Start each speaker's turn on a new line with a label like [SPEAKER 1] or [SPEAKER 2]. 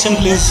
[SPEAKER 1] attention please.